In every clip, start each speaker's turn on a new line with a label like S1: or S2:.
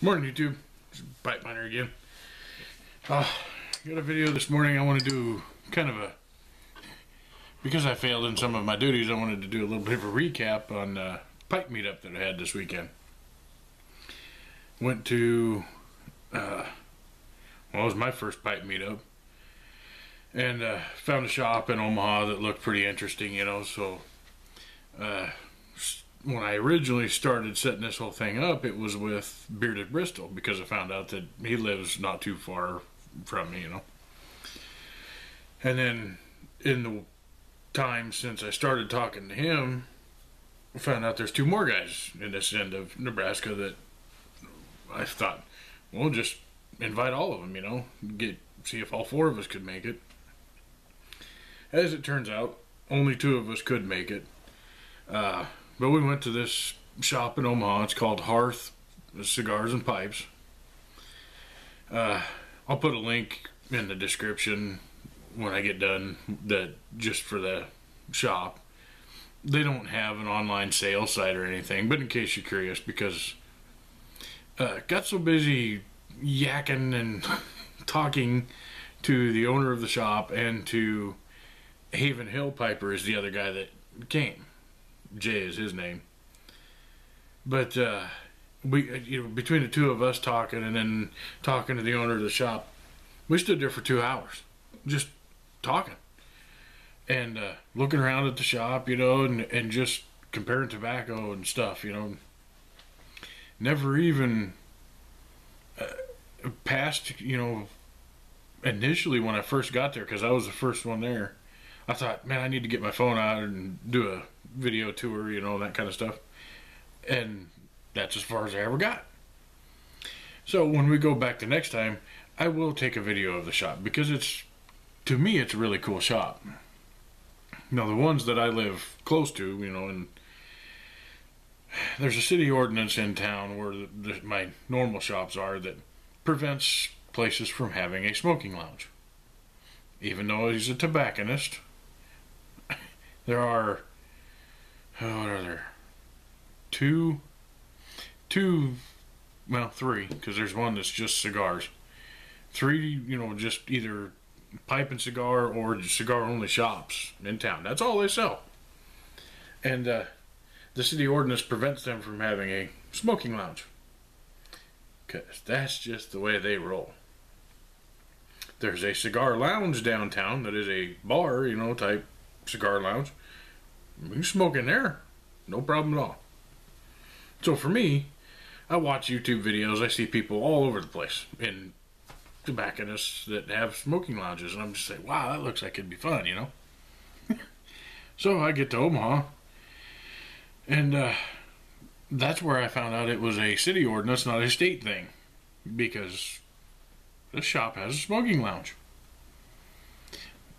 S1: Morning, YouTube. It's Pipe Miner again. Uh, got a video this morning. I want to do kind of a because I failed in some of my duties. I wanted to do a little bit of a recap on pipe meetup that I had this weekend. Went to uh, well, it was my first pipe meetup, and uh, found a shop in Omaha that looked pretty interesting. You know, so uh, when I originally started setting this whole thing up, it was with Bearded Bristol because I found out that he lives not too far from me, you know. And then in the time since I started talking to him, I found out there's two more guys in this end of Nebraska that I thought, well, just invite all of them, you know, get see if all four of us could make it. As it turns out, only two of us could make it. Uh, but we went to this shop in Omaha. It's called Hearth Cigars and Pipes. Uh, I'll put a link in the description when I get done that just for the shop. They don't have an online sales site or anything, but in case you're curious, because uh, got so busy yakking and talking to the owner of the shop and to Haven Hill Piper is the other guy that came. Jay is his name. But uh, we, you know, between the two of us talking and then talking to the owner of the shop, we stood there for two hours, just talking and uh, looking around at the shop, you know, and and just comparing tobacco and stuff, you know. Never even uh, past, you know, initially when I first got there, because I was the first one there. I thought, man, I need to get my phone out and do a video tour, you know, that kind of stuff. And that's as far as I ever got. So when we go back the next time, I will take a video of the shop because it's, to me, it's a really cool shop. Now, the ones that I live close to, you know, and there's a city ordinance in town where the, the, my normal shops are that prevents places from having a smoking lounge. Even though he's a tobacconist, there are oh, what are there? Two, two, well, three, because there's one that's just cigars. Three, you know, just either pipe and cigar or cigar only shops in town. That's all they sell. And uh, the city ordinance prevents them from having a smoking lounge. Because that's just the way they roll. There's a cigar lounge downtown that is a bar, you know, type cigar lounge. You smoke in there, no problem at all. So for me, I watch YouTube videos. I see people all over the place in tobacconists that have smoking lounges, and I'm just saying, wow, that looks like it'd be fun, you know. so I get to Omaha, and uh, that's where I found out it was a city ordinance, not a state thing, because this shop has a smoking lounge.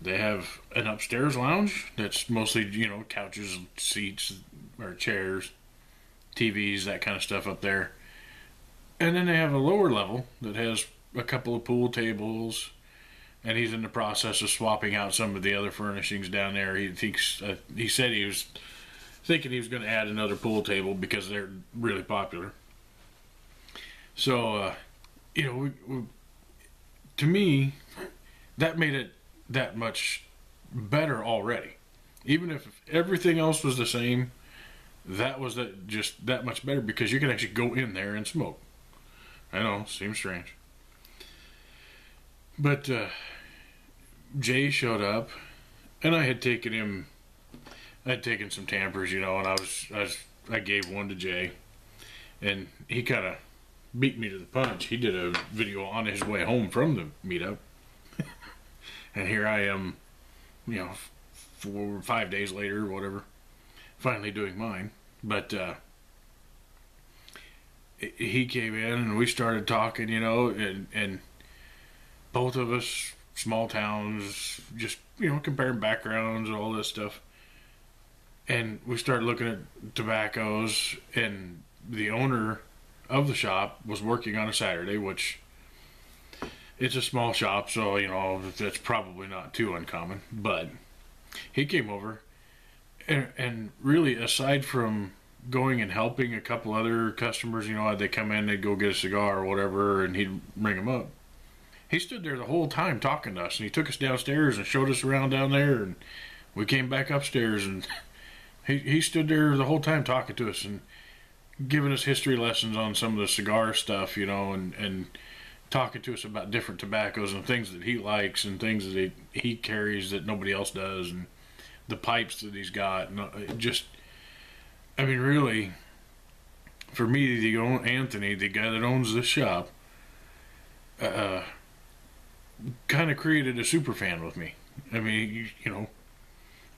S1: They have an upstairs lounge that's mostly, you know, couches, seats, or chairs, TVs, that kind of stuff up there. And then they have a lower level that has a couple of pool tables, and he's in the process of swapping out some of the other furnishings down there. He thinks uh, he said he was thinking he was going to add another pool table because they're really popular. So, uh, you know, we, we, to me, that made it that much better already. Even if everything else was the same, that was that just that much better because you can actually go in there and smoke. I know, seems strange. But uh, Jay showed up, and I had taken him. I had taken some tampers, you know, and I was I was I gave one to Jay, and he kind of beat me to the punch. He did a video on his way home from the meetup and here I am, you know, four or five days later, whatever, finally doing mine. But uh, he came in and we started talking, you know, and and both of us, small towns, just you know, comparing backgrounds and all this stuff. And we started looking at tobaccos, and the owner of the shop was working on a Saturday, which it's a small shop, so you know that's probably not too uncommon. But he came over, and, and really, aside from going and helping a couple other customers. You know, they come in, they'd go get a cigar or whatever, and he'd ring them up. He stood there the whole time talking to us, and he took us downstairs and showed us around down there, and we came back upstairs, and he he stood there the whole time talking to us and giving us history lessons on some of the cigar stuff, you know, and and talking to us about different tobaccos and things that he likes and things that he, he carries that nobody else does and the pipes that he's got and uh, just I mean really for me the Anthony the guy that owns this shop uh, kind of created a super fan with me. I mean you, you know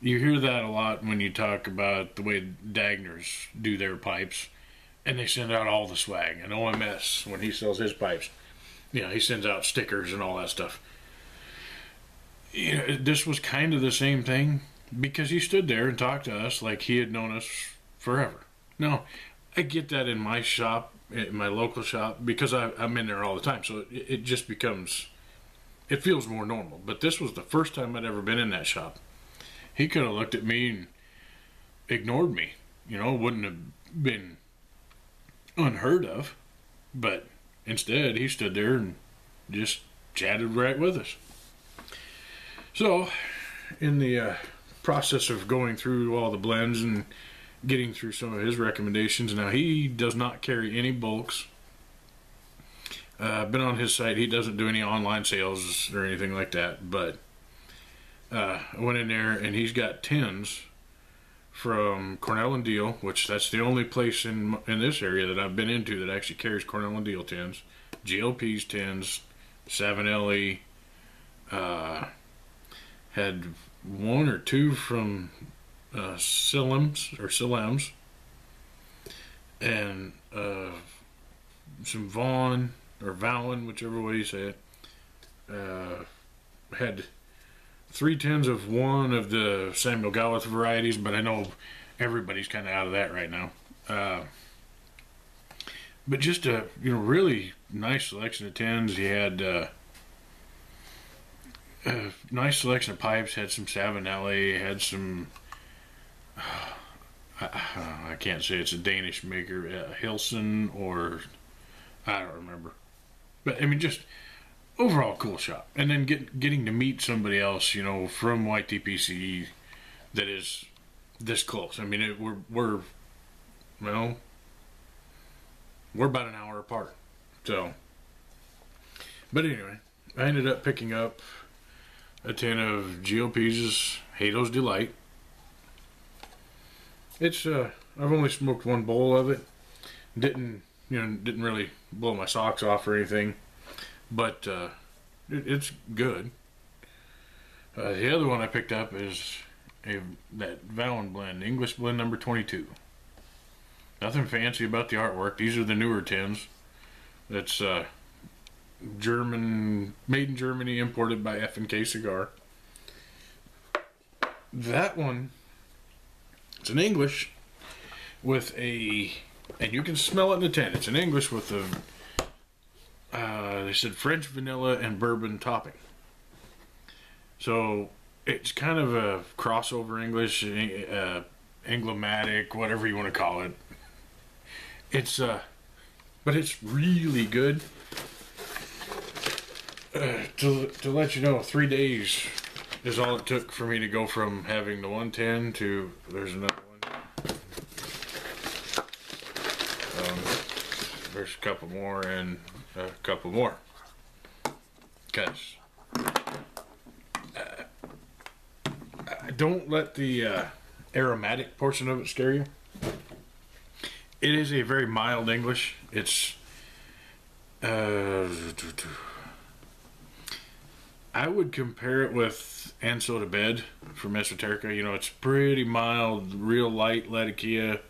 S1: you hear that a lot when you talk about the way Dagners do their pipes and they send out all the swag and OMS when he sells his pipes you know, he sends out stickers and all that stuff. You know, this was kind of the same thing because he stood there and talked to us like he had known us forever. No, I get that in my shop, in my local shop, because I, am in there all the time. So it, it just becomes, it feels more normal. But this was the first time I'd ever been in that shop. He could have looked at me and ignored me. You know, wouldn't have been unheard of. But Instead, he stood there and just chatted right with us. So, in the uh, process of going through all the blends and getting through some of his recommendations, now he does not carry any bulks. Uh, I've been on his site. He doesn't do any online sales or anything like that. But uh, I went in there and he's got tins from Cornell and Diehl, which that's the only place in in this area that I've been into that actually carries Cornell and Diehl tins, GLP's tins, 7LE, uh, had one or two from uh, or Sillems, and uh, some Vaughn or Valen, whichever way you say it. Uh, had three tins of one of the Samuel Gawith varieties, but I know everybody's kind of out of that right now. Uh, but just a you know really nice selection of tins. He had uh, a nice selection of pipes. Had some Savinelli. Had some. Uh, I, I, can't say it's a Danish maker, uh, Hilson or I don't remember. But I mean, just overall cool shop. And then get, getting to meet somebody else, you know, from YTPC that is this close. I mean, it, we're we're well, we're about an hour apart. So, but anyway, I ended up picking up a tin of GLP's Haddo's Delight. It's uh, I've only smoked one bowl of it. Didn't you know? Didn't really blow my socks off or anything but uh, it, it's good. Uh, the other one I picked up is a that Valen blend, English blend number 22. Nothing fancy about the artwork. These are the newer tins. It's uh, German, made in Germany, imported by F&K Cigar. That one, it's an English with a, and you can smell it in the tin. It's an English with a uh, they said French vanilla and bourbon topping. So it's kind of a crossover English, uh, Anglomatic, whatever you want to call it. It's uh, but it's really good. Uh, to to let you know, three days is all it took for me to go from having the 110 to there's another one. Um, there's a couple more and a couple more. Because uh, don't let the uh, aromatic portion of it scare you. It is a very mild English. It's uh, I would compare it with And So To Bed from Esoterica. You know, it's pretty mild, real light Latakia.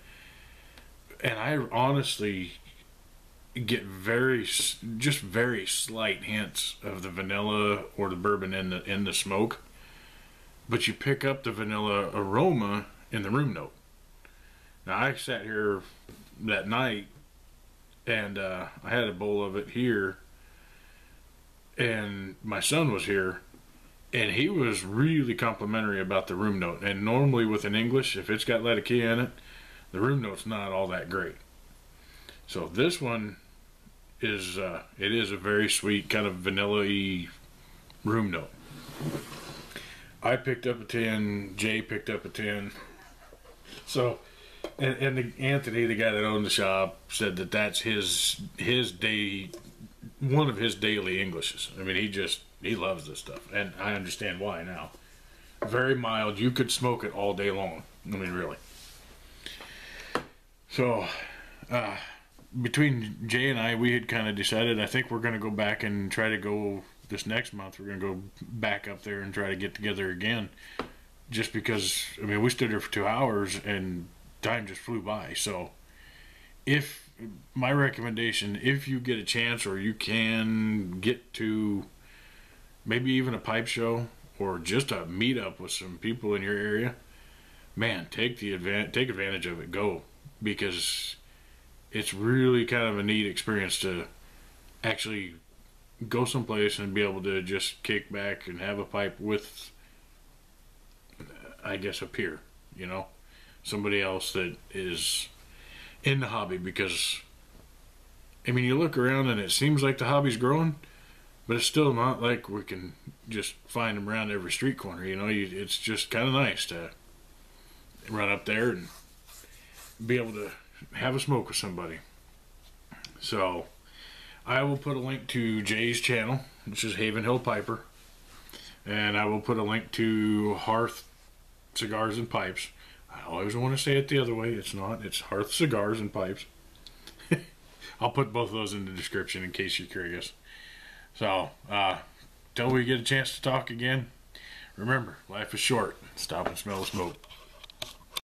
S1: And I honestly get very just very slight hints of the vanilla or the bourbon in the in the smoke but you pick up the vanilla aroma in the room note now i sat here that night and uh, i had a bowl of it here and my son was here and he was really complimentary about the room note and normally with an english if it's got latakia in it the room note's not all that great. So this one is uh, it is a very sweet kind of vanilla-y room note. I picked up a ten. Jay picked up a ten. So, and, and the, Anthony, the guy that owned the shop, said that that's his his day, one of his daily Englishes. I mean, he just he loves this stuff, and I understand why now. Very mild. You could smoke it all day long. I mean, really. So, uh, between Jay and I, we had kind of decided. I think we're going to go back and try to go this next month. We're going to go back up there and try to get together again. Just because, I mean, we stood there for two hours and time just flew by. So, if my recommendation, if you get a chance or you can get to maybe even a pipe show or just a meetup with some people in your area, man, take the advan- take advantage of it. Go because it's really kind of a neat experience to actually go someplace and be able to just kick back and have a pipe with, I guess, a peer, you know, somebody else that is in the hobby. Because, I mean, you look around and it seems like the hobby's growing, but it's still not like we can just find them around every street corner. You know, you, it's just kind of nice to run up there and be able to have a smoke with somebody. So, I will put a link to Jay's channel, which is Haven Hill Piper, and I will put a link to Hearth Cigars and Pipes. I always want to say it the other way. It's not. It's Hearth Cigars and Pipes. I'll put both of those in the description in case you're curious. So, uh, till we get a chance to talk again, remember, life is short. Stop and smell the smoke.